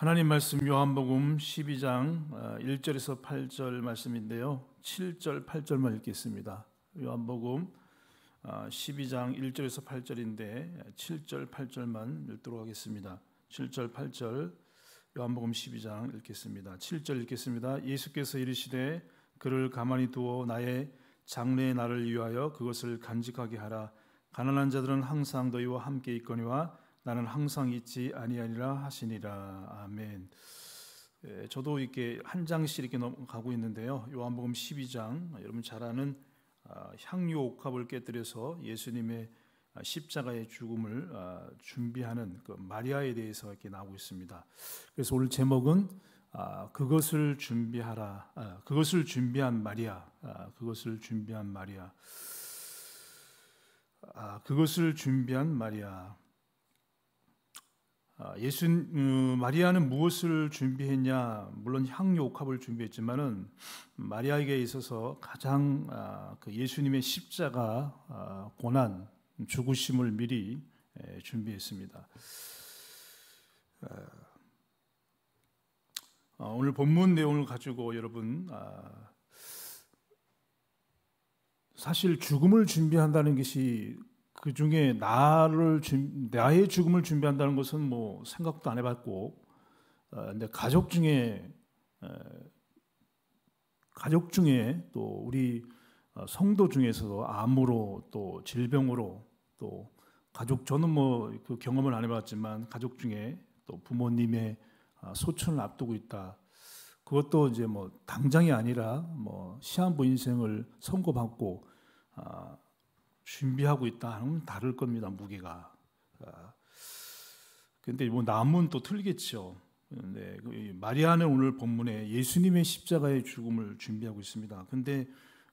하나님 말씀 요한복음 12장 1절에서 어, 8절 말씀인데요. 7절, 8절만 읽겠습니다. 요한복음 12장 어, 1절에서 8절인데 7절, 8절만 읽도록 하겠습니다. 7절, 8절 요한복음 12장 읽겠습니다. 7절 읽겠습니다. 예수께서 이르시되 그를 가만히 두어 나의 장래의 날을 위하여 그것을 간직하게 하라. 가난한 자들은 항상 너희와 함께 있거니와 나는 항상 잊지 아니하리라 하시니라. 아멘. 예, 저도 이렇게 한 장씩 이렇게 넘어가고 있는데요. 요한복음 12장 여러분 잘 아는 아, 향유 옥합을 깨뜨려서 예수님의 아, 십자가의 죽음을 아, 준비하는 그 마리아에 대해서 이렇게 나오고 있습니다. 그래서 오늘 제목은 그것을 준비하라. 그것을 준비한 마리아. 그것을 준비한 마리아. 그것을 준비한 마리아. 아, 예수 음, 마리아는 무엇을 준비했냐? 물론 향유 옥합을 준비했지만은 마리아에게 있어서 가장 아, 그 예수님의 십자가 아, 고난 죽으심을 미리 준비했습니다. 오늘 본문 내용을 가지고 여러분 사실 죽음을 준비한다는 것이 그 중에 나를 나의 죽음을 준비한다는 것은 뭐 생각도 안 해봤고, 어, 근데 가족 중에 가족 중에 또 우리 어, 성도 중에서도 암으로 또 질병으로 또 가족 저는 뭐 그 경험을 안 해봤지만 가족 중에 또 부모님의 아, 소천을 앞두고 있다. 그것도 이제 뭐 당장이 아니라 뭐 시한부 인생을 선고받고 아, 준비하고 있다 하면 다를 겁니다 무게가. 그런데 뭐 남은 또 틀리겠죠. 네, 마리아는 오늘 본문에 예수님의 십자가의 죽음을 준비하고 있습니다. 근데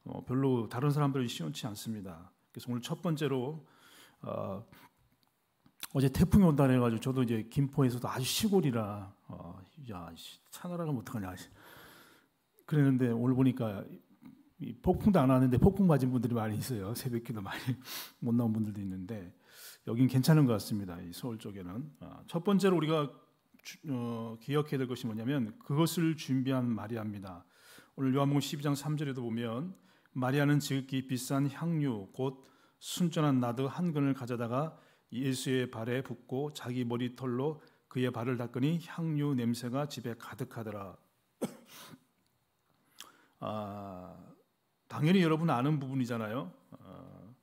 어, 별로 다른 사람들은 시원치 않습니다. 그래서 오늘 첫 번째로 어, 어제 태풍이 온다 해가지고 저도 이제 김포에서도 아주 시골이라 어, 야 차나라가 어떡하냐 그랬는데 오늘 보니까 폭풍도 안 하는데 폭풍 맞은 분들이 많이 있어요. 새벽 기도 많이 못 나온 분들도 있는데 여긴 괜찮은 것 같습니다. 이 서울 쪽에는 아, 첫 번째로 우리가 어, 기억해야 될 것이 뭐냐면 그것을 준비한 마리아입니다. 오늘 요한복음 12장 3절에도 보면 마리아는 지극히 비싼 향유 곧 순전한 나드 한 근을 가져다가 예수의 발에 붓고 자기 머리털로 그의 발을 닦으니 향유 냄새가 집에 가득하더라. 아, 당연히 여러분 아는 부분이잖아요. 어,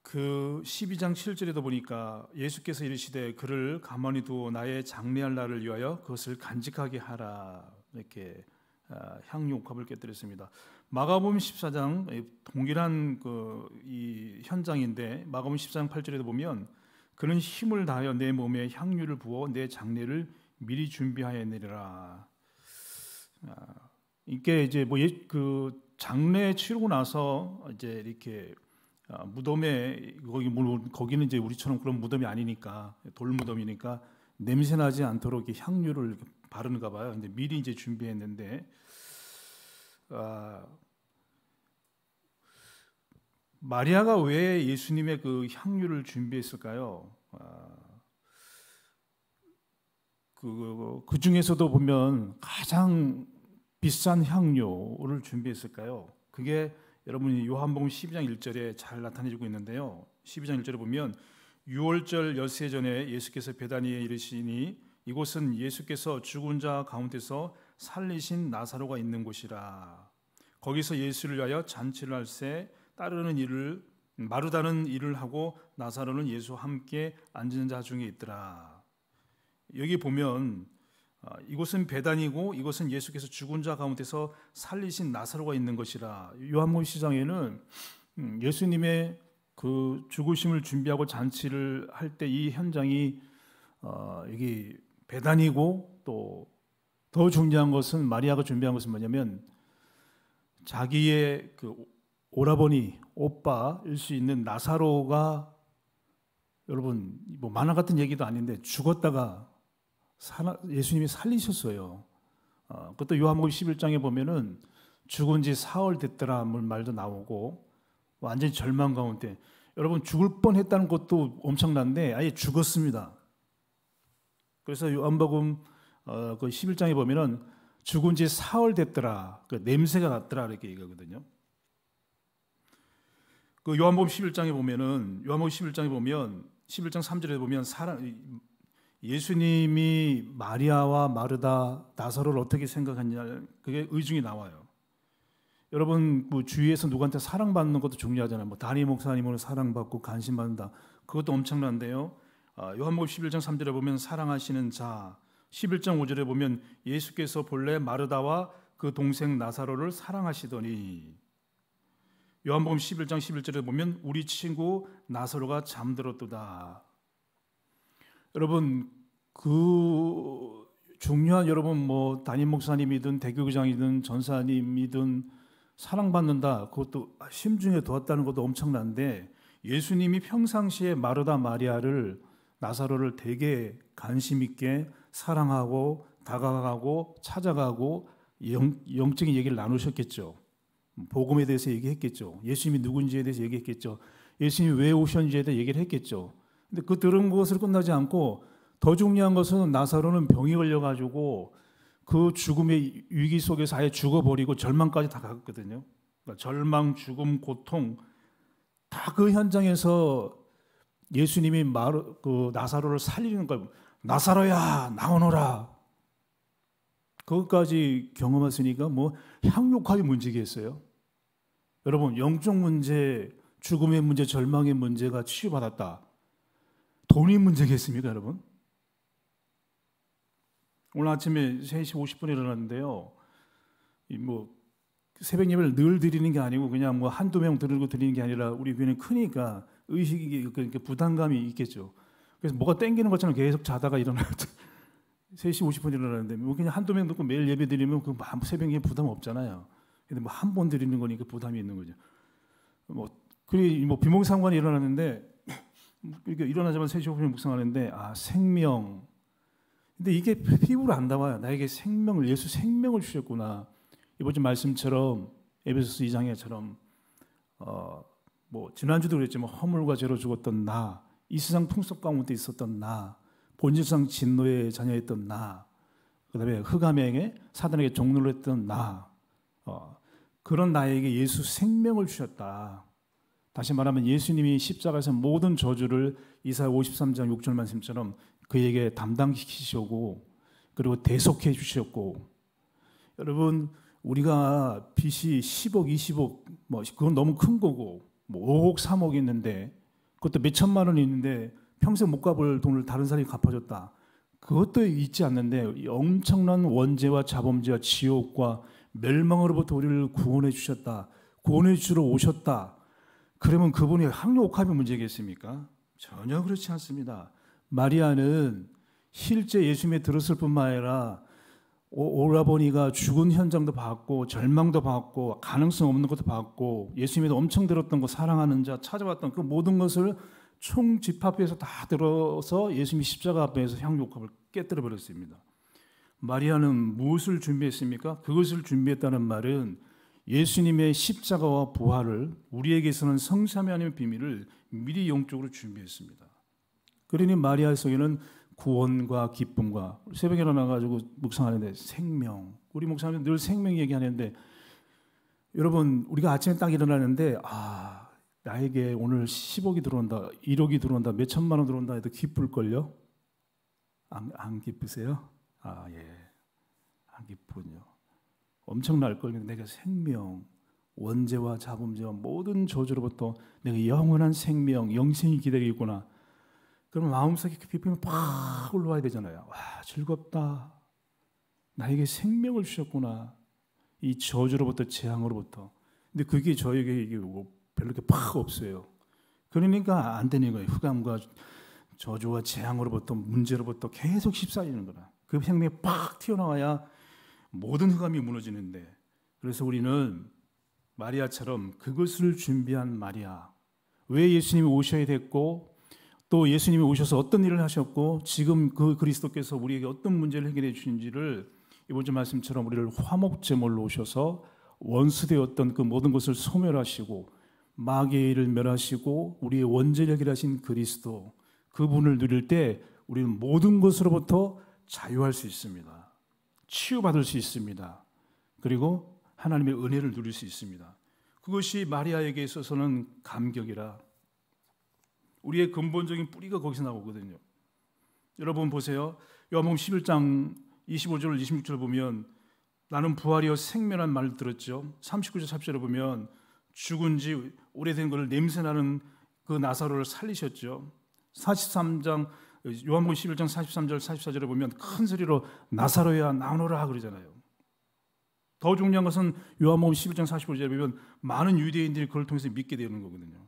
그 12장 7절에도 보니까 예수께서 이르시되 그를 가만히 두어 나의 장례할 날을 위하여 그것을 간직하게 하라 이렇게 어, 향유옥합을 깨뜨렸습니다. 마가복음 14장 동일한 그 이 현장인데 마가복음 14장 8절에도 보면 그는 힘을 다하여 내 몸에 향유를 부어 내 장례를 미리 준비하였느니라. 아, 이게 이제 뭐 그 장례 치르고 나서 이제 이렇게 아, 무덤에 거기 물론 거기는 이제 우리처럼 그런 무덤이 아니니까 돌 무덤이니까 냄새 나지 않도록 향유를 바르는가 봐요. 근데 미리 이제 준비했는데 아, 마리아가 왜 예수님의 그 향유를 준비했을까요? 아, 그, 그 중에서도 보면 가장 비싼 향료를 준비했을까요? 그게 여러분이 요한복음 12장 1절에 잘 나타내주고 있는데요. 12장 1절에 보면 6월절 엿새 전에 예수께서 베다니에 이르시니 이곳은 예수께서 죽은 자 가운데서 살리신 나사로가 있는 곳이라. 거기서 예수를 위하여 잔치를 할새 따르는 일을 마르다는 일을 하고 나사로는 예수와 함께 앉은 자 중에 있더라. 여기 보면 아, 이곳은 배단이고 이곳은 예수께서 죽은 자 가운데서 살리신 나사로가 있는 것이라. 요한복음 시장에는 음, 예수님의 그 죽으심을 준비하고 잔치를 할 때 이 현장이 어, 여기 배단이고 또 더 중요한 것은 마리아가 준비한 것은 뭐냐면 자기의 그 오라버니 오빠일 수 있는 나사로가 여러분 뭐 만화 같은 얘기도 아닌데 죽었다가 예수님이 살리셨어요. 어, 그것도 요한복음 11장에 보면은 죽은 지 사흘 됐더라 말도 나오고 완전히 절망 가운데 여러분 죽을 뻔했다는 것도 엄청난데 아예 죽었습니다. 그래서 요한복음 어, 그 11장에 보면은 죽은 지 사흘 됐더라. 그 냄새가 났더라 이렇게 얘기하거든요. 그 요한복음 11장에 보면은 요한복음 11장에 보면 11장 3절에 보면 사랑 예수님이 마리아와 마르다 나사로를 어떻게 생각하냐 그게 의중이 나와요. 여러분 뭐 주위에서 누구한테 사랑받는 것도 중요하잖아요. 뭐 다니 목사님으로 사랑받고 관심받는다. 그것도 엄청난데요. 아, 요한복음 11장 3절에 보면 사랑하시는 자 11장 5절에 보면 예수께서 본래 마르다와 그 동생 나사로를 사랑하시더니 요한복음 11장 11절에 보면 우리 친구 나사로가 잠들었도다. 여러분 그 중요한 여러분 뭐 담임 목사님이든 대교구장이든 전사님이든 사랑받는다 그것도 심중에 두었다는 것도 엄청난데 예수님이 평상시에 마르다 마리아를 나사로를 되게 관심 있게 사랑하고 다가가고 찾아가고 영, 영적인 얘기를 나누셨겠죠. 복음에 대해서 얘기했겠죠. 예수님이 누군지에 대해서 얘기했겠죠. 예수님이 왜 오셨는지에 대해 얘기를 했겠죠. 근데 그 들은 것으로 끝나지 않고 더 중요한 것은 나사로는 병이 걸려가지고 그 죽음의 위기 속에서 아예 죽어버리고 절망까지 다 갔거든요. 그러니까 절망, 죽음, 고통 다 그 현장에서 예수님이 마루, 그 나사로를 살리는 걸 나사로야 나오너라. 그것까지 경험했으니까 뭐 향육하기 문제겠어요. 여러분 영적 문제, 죽음의 문제, 절망의 문제가 치유받았다. 돈이 문제겠습니까, 여러분? 오늘 아침에 3시 50분에 일어났는데요. 뭐 새벽 예배를 늘 드리는 게 아니고 그냥 뭐 한두 명 들고 드리는 게 아니라 우리 교회는 크니까 의식이 그러니까 부담감이 있겠죠. 그래서 뭐가 땡기는 것처럼 계속 자다가 일어났죠. 3시 50분 일어나는데 뭐 그냥 한두 명 듣고 매일 예배 드리면 그 새벽에 부담 없잖아요. 근데 뭐 한 번 드리는 거니까 부담이 있는 거죠. 뭐 그리 뭐 비몽상관이 일어났는데 그러니까 일어나자마자 3시 5분에 묵상하는데 아 생명 근데 이게 피부로 안 나와요. 나에게 생명을 예수 생명을 주셨구나. 이번 주 말씀처럼 에베소스 2장에처럼 어, 뭐 지난주도 그랬지만 허물과 죄로 죽었던 나, 이 세상 풍속 가운데 있었던 나, 본질상 진노의 자녀였던 나, 그다음에 흑암행에 사단에게 종로를 했던 나, 어, 그런 나에게 예수 생명을 주셨다. 다시 말하면 예수님이 십자가에서 모든 저주를 이사 53장 6절 말씀처럼 그에게 담당시키시고 그리고 대속해 주셨고 여러분 우리가 빚이 10억, 20억 뭐 그건 너무 큰 거고 뭐 5억, 3억 있는데 그것도 몇 천만 원 있는데 평생 못 갚을 돈을 다른 사람이 갚아줬다. 그것도 있지 않는데 엄청난 원죄와 자범죄와 지옥과 멸망으로부터 우리를 구원해 주셨다. 구원해 주러 오셨다. 그러면 그분이 항로옥합의 문제겠습니까? 전혀 그렇지 않습니다. 마리아는 실제 예수님의 들었을 뿐만 아니라 오라버니가 죽은 현장도 봤고 절망도 봤고 가능성 없는 것도 봤고 예수님도 엄청 들었던 거 사랑하는 자 찾아왔던 그 모든 것을 총 집합해서 다 들어서 예수님이 십자가 앞에서 향유옥합을 깨뜨려 버렸습니다. 마리아는 무엇을 준비했습니까? 그것을 준비했다는 말은 예수님의 십자가와 부활을 우리에게서는 성삼위 하나님의 비밀을 미리 영적으로 준비했습니다. 그러니 마리아 속에는 구원과 기쁨과 새벽에 일어나가지고 묵상하는데 생명 우리 목사님 늘 생명 얘기하는데 여러분 우리가 아침에 딱 일어나는데 아 나에게 오늘 10억이 들어온다 1억이 들어온다 몇 천만 원 들어온다 해도 기쁠걸요? 안, 안 기쁘세요? 아 예. 안 기쁘군요. 엄청날 걸 내가 생명 원죄와 자범죄와 모든 저주로부터 내가 영원한 생명 영생이 기다리고 있구나 그러면 마음속에 깊이면 팍 올라와야 되잖아요. 와, 즐겁다. 나에게 생명을 주셨구나. 이 저주로부터 재앙으로부터. 근데 그게 저에게 이게 뭐 별로 이렇게 팍 없어요. 그러니까 안 되는 거예요. 흑암과 저주와 재앙으로부터 문제로부터 계속 휩싸이는 거라. 그 생명이 팍 튀어나와야 모든 흑암이 무너지는데. 그래서 우리는 마리아처럼 그것을 준비한 마리아. 왜 예수님이 오셔야 됐고 또 예수님이 오셔서 어떤 일을 하셨고 지금 그 그리스도께서 우리에게 어떤 문제를 해결해 주신지를 이번 주 말씀처럼 우리를 화목 제물로 오셔서 원수되었던 그 모든 것을 소멸하시고 마귀를 멸하시고 우리의 원죄를 해결하신 그리스도 그분을 누릴 때 우리는 모든 것으로부터 자유할 수 있습니다. 치유받을 수 있습니다. 그리고 하나님의 은혜를 누릴 수 있습니다. 그것이 마리아에게 있어서는 감격이라 우리의 근본적인 뿌리가 거기서 나오거든요. 여러분 보세요. 요한복음 11장 25절 26절 보면 나는 부활이요 생명한 말을 들었죠. 39절 30절에 보면 죽은 지 오래된 것을 냄새나는 그 나사로를 살리셨죠. 43장 요한복음 11장 43절 44절에 보면 큰 소리로 나사로야 나오너라 그러잖아요. 더 중요한 것은 요한복음 11장 45절에 보면 많은 유대인들이 그걸 통해서 믿게 되는 거거든요.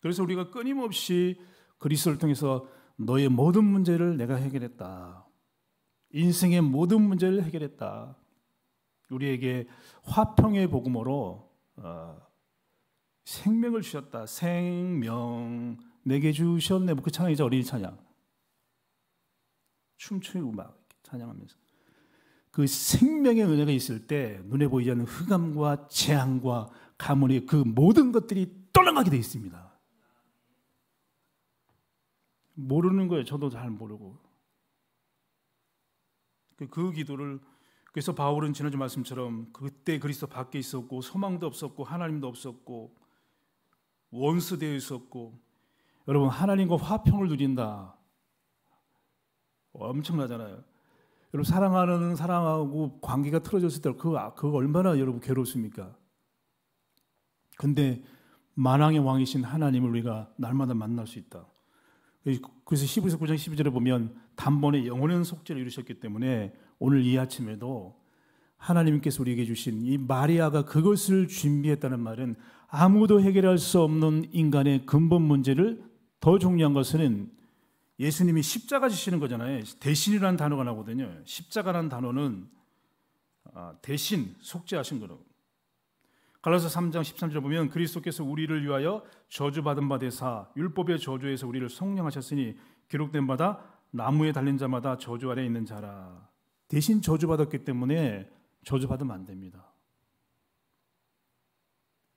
그래서 우리가 끊임없이 그리스도를 통해서 너의 모든 문제를 내가 해결했다. 인생의 모든 문제를 해결했다. 우리에게 화평의 복음으로 어, 생명을 주셨다. 생명 내게 주셨네. 그 찬양이죠 어린이 찬양. 춤추고 막 찬양하면서 그 생명의 은혜가 있을 때 눈에 보이지 않는 흑암과 재앙과 가문의 그 모든 것들이 떠나가게 되어 있습니다. 모르는 거예요. 저도 잘 모르고. 그, 그 기도를 그래서 바울은 지난주 말씀처럼 그때 그리스도 밖에 있었고 소망도 없었고 하나님도 없었고 원수되어 있었고 여러분 하나님과 화평을 누린다. 엄청나잖아요. 여러분 사랑하는 사랑하고 관계가 틀어졌을 때 그, 그 얼마나 여러분 괴롭습니까? 근데 만왕의 왕이신 하나님을 우리가 날마다 만날 수 있다. 그래서 12서 9장 12절에 보면 단번에 영원한 속죄를 이루셨기 때문에 오늘 이 아침에도 하나님께서 우리에게 주신 이 마리아가 그것을 준비했다는 말은 아무도 해결할 수 없는 인간의 근본 문제를 더 중요한 것은 예수님이 십자가 지시는 거잖아요. 대신이라는 단어가 나거든요. 십자가라는 단어는 아, 대신 속죄하신 거라고. 갈라서 3장 13절 보면 그리스도께서 우리를 위하여 저주받은 바 되사 율법의 저주에서 우리를 성령하셨으니 기록된 바다 나무에 달린 자마다 저주 아래 있는 자라. 대신 저주받았기 때문에 저주받으면 안 됩니다.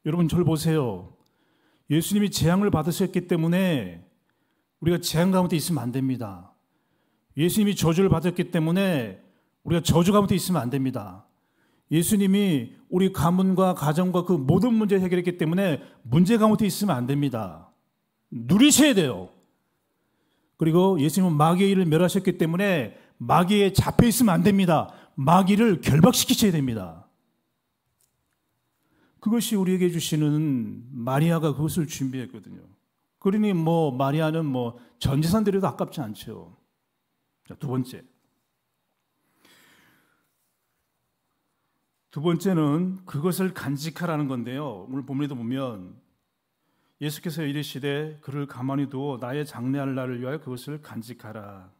여러분 저를 보세요. 예수님이 재앙을 받으셨기 때문에 우리가 재앙 가운데 있으면 안 됩니다. 예수님이 저주를 받았기 때문에 우리가 저주 가운데 있으면 안 됩니다. 예수님이 우리 가문과 가정과 그 모든 문제를 해결했기 때문에 문제 가운데 있으면 안 됩니다. 누리셔야 돼요. 그리고 예수님은 마귀의 일을 멸하셨기 때문에 마귀에 잡혀 있으면 안 됩니다. 마귀를 결박시키셔야 됩니다. 그것이 우리에게 주시는 마리아가 그것을 준비했거든요. 그러니 뭐 마리아는 뭐 전 재산 드려도 아깝지 않죠. 자, 두 번째. 두 번째는 그것을 간직하라는 건데요. 오늘 본문에도 보면 예수께서 이르시되 그를 가만히 두어 나의 장래할 날을 위하여 그것을 간직하라.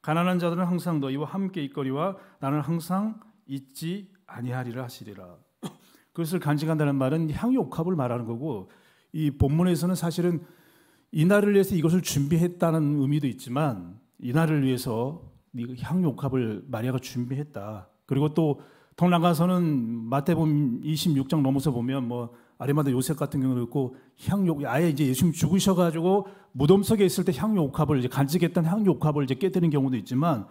가난한 자들은 항상 너희와 함께 있거리와 나는 항상 잊지 아니하리라 하시리라. 그것을 간직한다는 말은 향유 옥합을 말하는 거고 이 본문에서는 사실은 이날을 위해서 이것을 준비했다는 의미도 있지만 이날을 위해서 향유옥합을 마리아가 준비했다. 그리고 또 동남가서는 마태복음 26장 넘어서 보면 뭐 아리마다 요셉 같은 경우도 있고 향욕 아예 이제 예수님 죽으셔가지고 무덤 속에 있을 때 향욕합을 이제 간직했던 향욕합을 이제 깨뜨린 경우도 있지만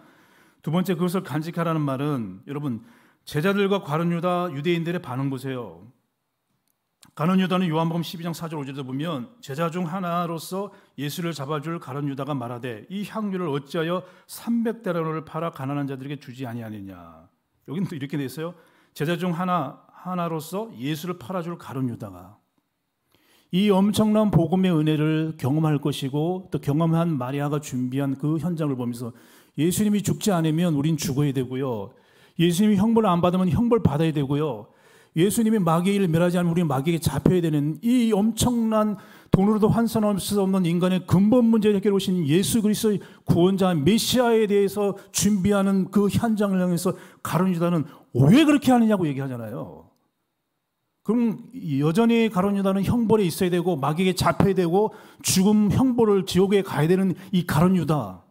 두 번째 그것을 간직하라는 말은 여러분 제자들과 과른 유다 유대인들의 반응 보세요. 가론 유다는 요한복음 12장 4절 5절에 보면 제자 중 하나로서 예수를 잡아줄 가론 유다가 말하되 이 향유를 어찌하여 300데나를 팔아 가난한 자들에게 주지 아니하느냐. 여기는 또 이렇게 돼 있어요. 제자 중 하나 하나로서 예수를 팔아줄 가론 유다가 이 엄청난 복음의 은혜를 경험할 것이고 또 경험한 마리아가 준비한 그 현장을 보면서 예수님이 죽지 않으면 우린 죽어야 되고요. 예수님이 형벌을 안 받으면 형벌 받아야 되고요. 예수님이 일을 멸하지 않으면 우리는 마귀에게 잡혀야 되는 이 엄청난 돈으로도 환산할 수 없는 인간의 근본 문제를 해결해 오신 예수 그리스도의 구원자 메시아에 대해서 준비하는 그 현장을 향해서 가론 유다는 왜 그렇게 하느냐고 얘기하잖아요. 그럼 여전히 가론 유다는 형벌에 있어야 되고 마귀에게 잡혀야 되고 죽음 형벌을 지옥에 가야 되는 이 가론 유다.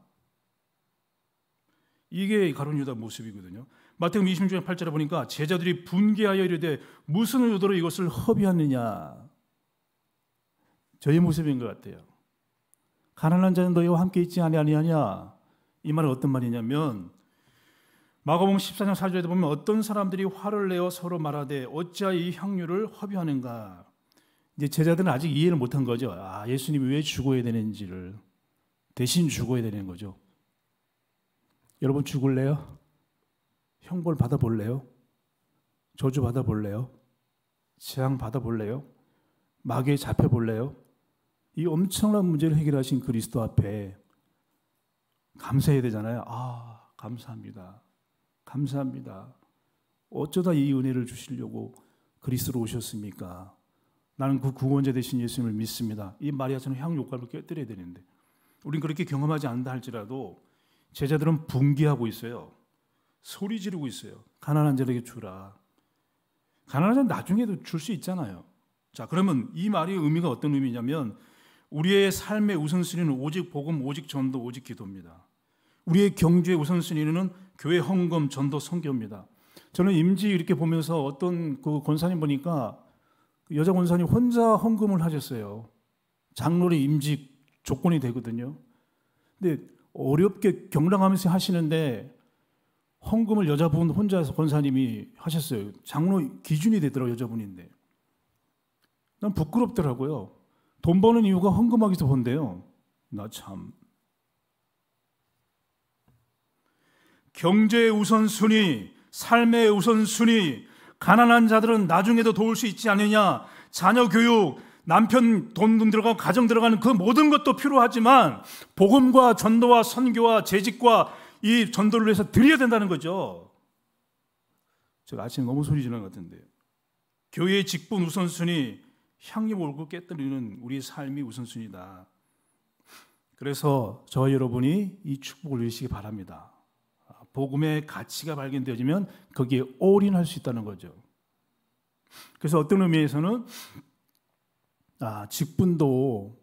이게 가론 유다 모습이거든요. 마태복음 26장 8절에 보니까 제자들이 분개하여 이르되 무슨 의도로 이것을 허비하느냐. 저희 모습인 것 같아요. 가난한 자는 너희와 함께 있지 아니하냐? 이 말은 어떤 말이냐면 마가복음 14장 4절에 보면 어떤 사람들이 화를 내어 서로 말하되 어찌하여 이 향유를 허비하는가? 이제 제자들은 아직 이해를 못한 거죠. 아, 예수님이 왜 죽어야 되는지를 대신 죽어야 되는 거죠. 여러분 죽을래요? 형벌 받아볼래요? 저주 받아볼래요? 재앙 받아볼래요? 마귀에 잡혀볼래요? 이 엄청난 문제를 해결하신 그리스도 앞에 감사해야 되잖아요. 아, 감사합니다. 감사합니다. 어쩌다 이 은혜를 주시려고 그리스도로 오셨습니까? 나는 그 구원자 되신 예수님을 믿습니다. 이 마리아처럼 향유효과를 깨뜨려야 되는데 우린 그렇게 경험하지 않는다 할지라도 제자들은 분기하고 있어요. 소리 지르고 있어요. 가난한 자에게 주라. 가난한 자는 나중에도 줄 수 있잖아요. 자, 그러면 이 말이 의미가 어떤 의미냐면 우리의 삶의 우선순위는 오직 복음, 오직 전도, 오직 기도입니다. 우리의 경주의 우선순위는 교회 헌금, 전도, 성교입니다. 저는 임지 이렇게 보면서 어떤 그 권사님 보니까 여자 권사님 혼자 헌금을 하셨어요. 장로의 임직 조건이 되거든요. 근데 어렵게 경랑하면서 하시는데 헌금을 여자분 혼자서 권사님이 하셨어요. 장로 기준이 되더라고요, 여자분인데. 난 부끄럽더라고요. 돈 버는 이유가 헌금하기서 본데요. 나 참. 경제의 우선순위, 삶의 우선순위, 가난한 자들은 나중에도 도울 수 있지 않느냐, 자녀 교육, 남편 돈 들어가고 가정 들어가는 그 모든 것도 필요하지만 복음과 전도와 선교와 재직과 이 전도를 위해서 드려야 된다는 거죠. 제가 아침에 너무 소리 지르는 것 같은데요. 교회의 직분 우선순위, 향유 몰고 깨뜨리는 우리의 삶이 우선순위다. 그래서 저 여러분이 이 축복을 누리시기 바랍니다. 복음의 가치가 발견되어지면 거기에 올인할 수 있다는 거죠. 그래서 어떤 의미에서는 아, 직분도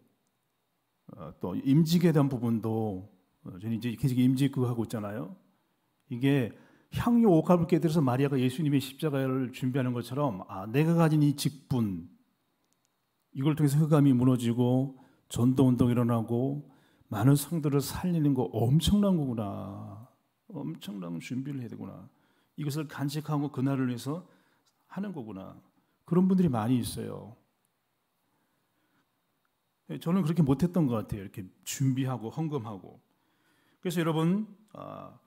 어, 또 임직에 대한 부분도 어, 저는 이제 계속 임직 그거 하고 있잖아요. 이게 향유 옥합을 깨뜨려서 마리아가 예수님의 십자가를 준비하는 것처럼 아, 내가 가진 이 직분 이걸 통해서 흑암이 무너지고 전도 운동이 일어나고 많은 성들을 살리는 거 엄청난 거구나. 엄청난 준비를 해야 되구나. 이것을 간직하고 그날을 위해서 하는 거구나. 그런 분들이 많이 있어요. 저는 그렇게 못했던 것 같아요. 이렇게 준비하고 헌금하고. 그래서 여러분 아,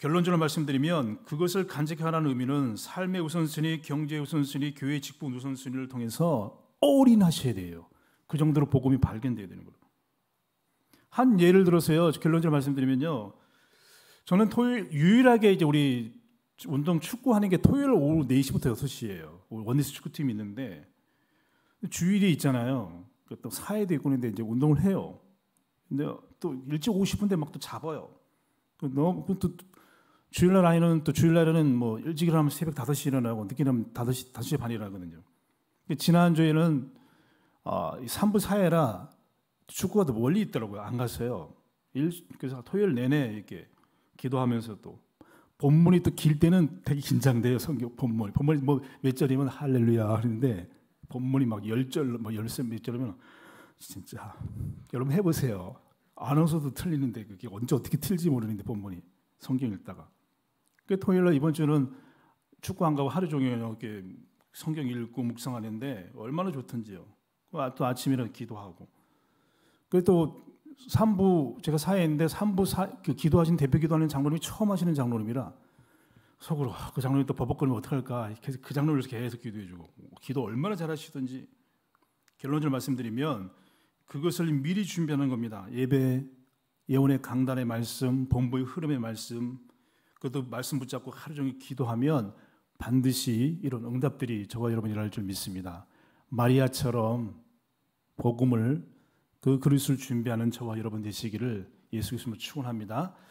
결론적으로 말씀드리면 그것을 간직하라는 의미는 삶의 우선순위, 경제 우선순위, 교회 직분 우선순위를 통해서 올인하셔야 돼요. 그 정도로 복음이 발견돼야 되는 거예요. 한 예를 들어서요. 결론적으로 말씀드리면요. 저는 토요일 유일하게 이제 우리 운동 축구 하는 게 토요일 오후 4시부터 6시예요. 원니스 축구팀이 있는데 주일이 있잖아요. 그또 사회도 있고 있는데 이제 운동을 해요. 근데 또 일찍 오고 싶은데 막 또 잡아요. 그 너무 또 주일날 아니면 또 주일날에는 뭐 일찍 일어나면 새벽 5시 일어나고 늦게 일어나면 5시 5시 반 일어나거든요. 지난주에는 어, 3부 사회라 축구가 더 멀리 있더라고요. 안 갔어요. 일, 그래서 토요일 내내 이렇게 기도하면서 또 본문이 또 길 때는 되게 긴장돼요. 성경 본문. 본문이 뭐 몇 절이면 할렐루야 하는데 본문이 막 열 절, 뭐 열세 몇 절이면 진짜 여러분 해보세요. 아나운서도 틀리는데 그게 언제 어떻게 틀지 모르는데 본문이 성경 읽다가. 그 토요일 날 이번 주는 축구 안 가고 하루 종일 이렇게 성경 읽고 묵상하는데 얼마나 좋던지요. 또 아침이라 기도하고. 그또 3부 제가 사회인데 3부 사, 그 기도하신 대표 기도하는 장로님이 처음 하시는 장로님이라 속으로 아, 그 장로님 또 버벅거리면 어떡할까 계속 그 장로를 계속 기도해주고 기도 얼마나 잘하시던지 결론적으로 말씀드리면 그것을 미리 준비하는 겁니다. 예배, 예언의 강단의 말씀, 본부의 흐름의 말씀, 그것도 말씀 붙잡고 하루 종일 기도하면 반드시 이런 응답들이 저와 여러분이 일어날 줄 믿습니다. 마리아처럼 복음을 그 그리스를 준비하는 저와 여러분 되시기를 예수 그리스도로 축원합니다.